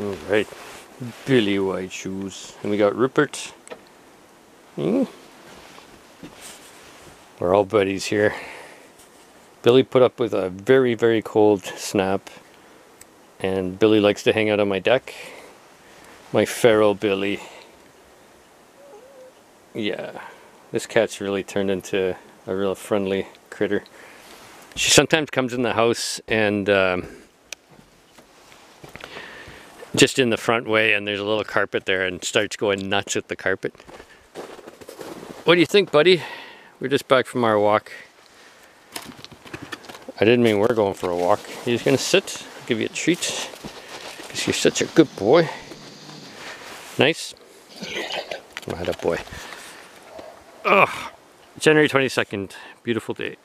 All right, Billie White Shoes. And we got Rupert. Hmm. We're all buddies here. Billie put up with a very, very cold snap. And Billie likes to hang out on my deck. My feral Billie. Yeah, this cat's really turned into a real friendly critter. She sometimes comes in the house and um, just in the front way and there's a little carpet there and starts going nuts at the carpet. What do you think, buddy? We're just back from our walk. I didn't mean we're going for a walk. You're gonna sit, give you a treat, because you're such a good boy. Nice? Right up, boy. Oh, January 22nd, beautiful day.